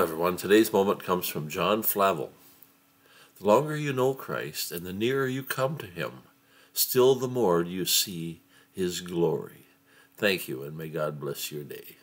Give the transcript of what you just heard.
everyone. Today's moment comes from John Flavel. The longer you know Christ and the nearer you come to Him, still the more you see His glory. Thank you, and may God bless your day.